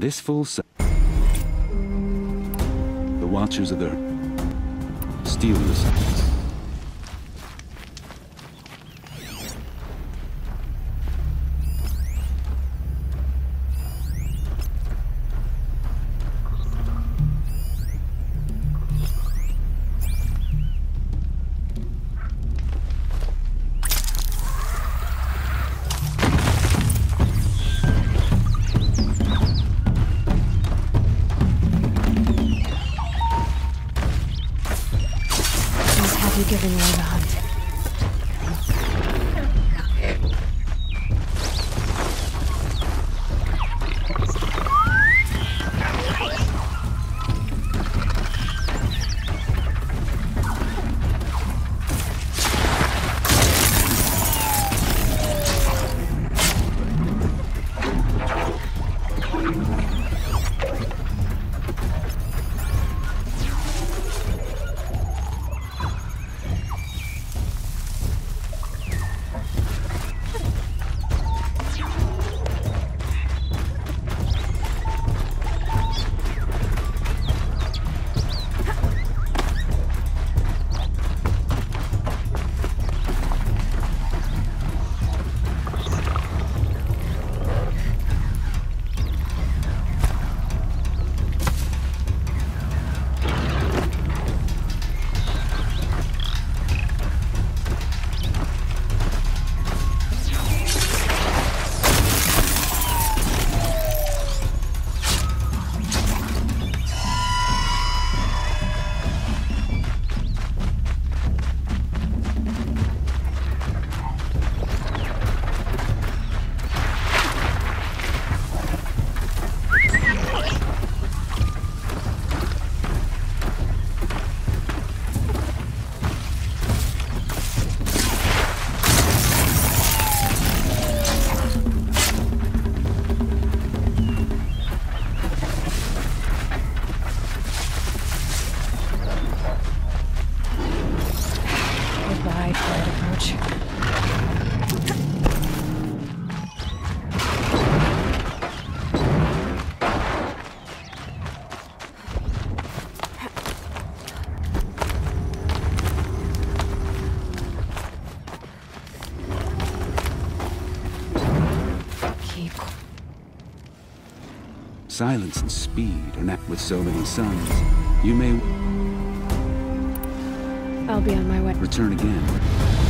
This full se- The Watchers of the Steal the silence. You given away the hunt. Goodbye, quiet approach. Silence and speed are not with so many suns. You may I'll be on my way. return again.